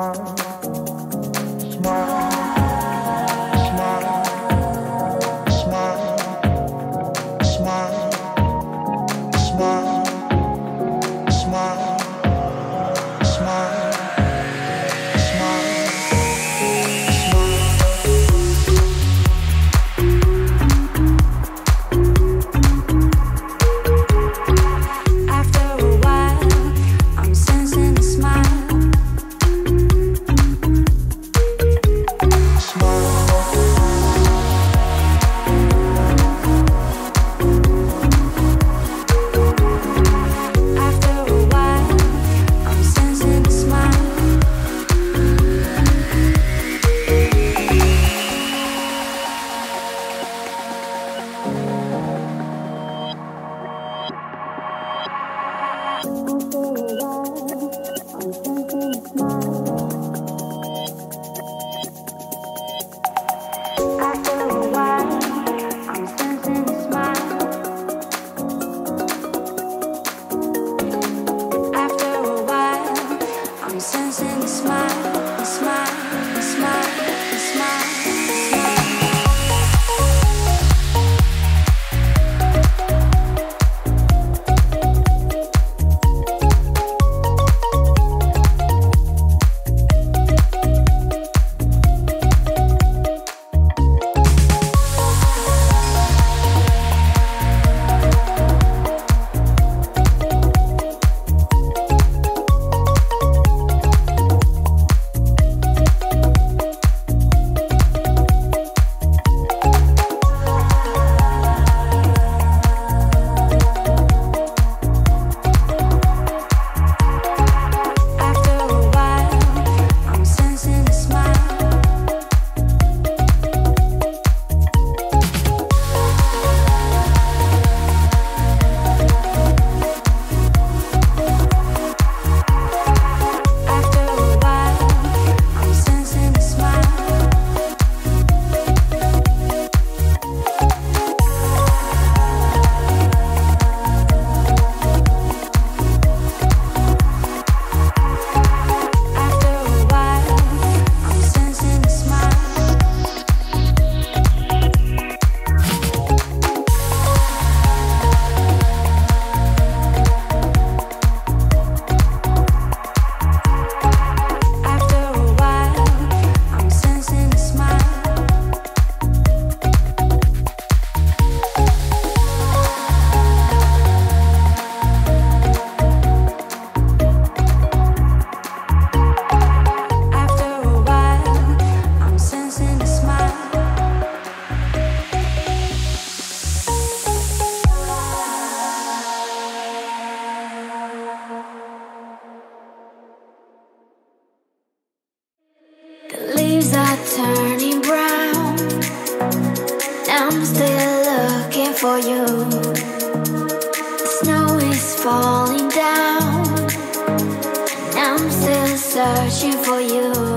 heart. for you. The snow is falling down, and I'm still searching for you.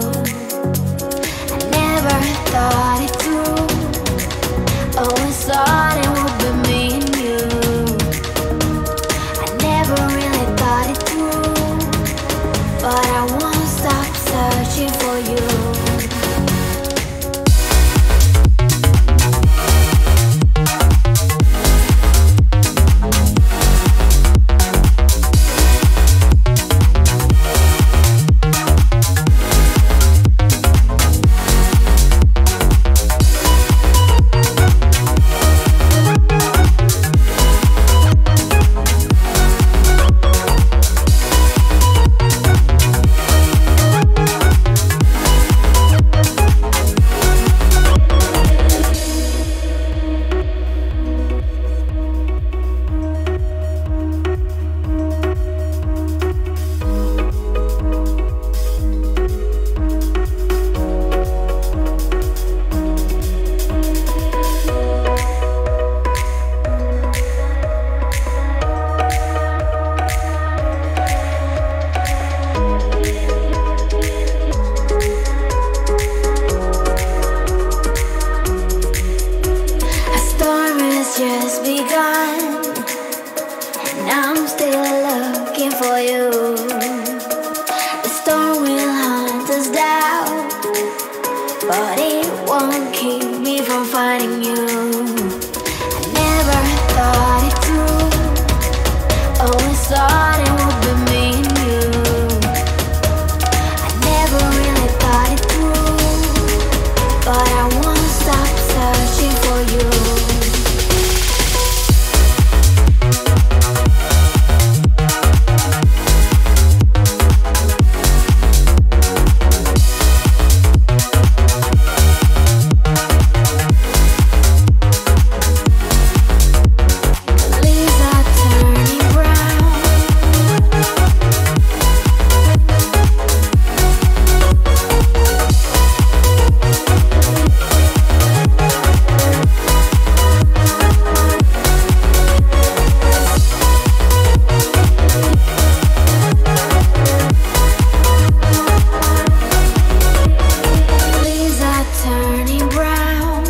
Turning brown.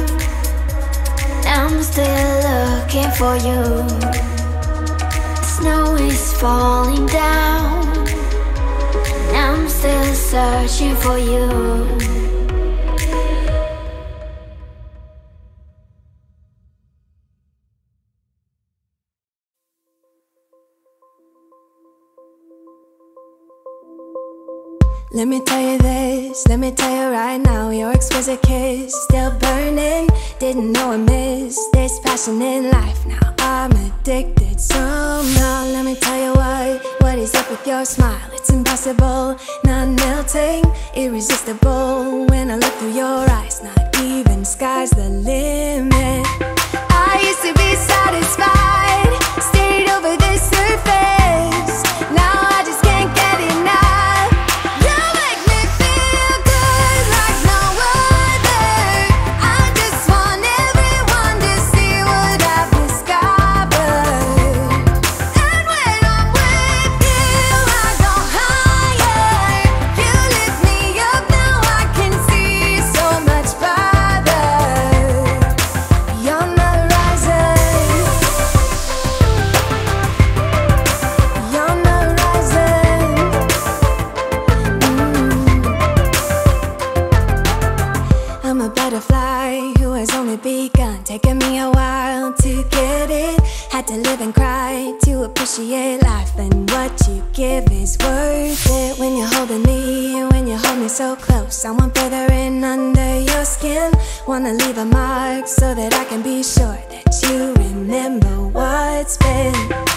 I'm still looking for you. Snow is falling down. I'm still searching for you. Let me tell you this, let me tell you right now Your exquisite kiss, still burning Didn't know I missed this passion in life. Now I'm addicted somehow. Let me tell you what, what is up with your smile? It's impossible, not melting Irresistible. When I look through your eyes Not even sky's the limit Had to live and cry to appreciate life. And what you give is worth it. When you're holding me, when you hold me so close. I want further in under your skin. Wanna leave a mark so that I can be sure that you remember what's been.